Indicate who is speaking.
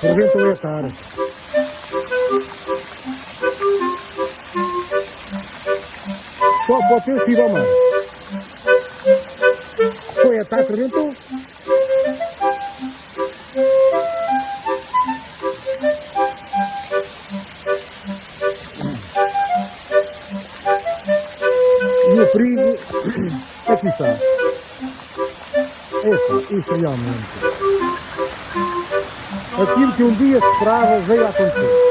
Speaker 1: Reventam o etar. Só pode ter sido ao mar. Foi etar que reventou. E o perigo, aqui está. Epá, isso realmente. Aquilo que um dia se esperava veio a acontecer.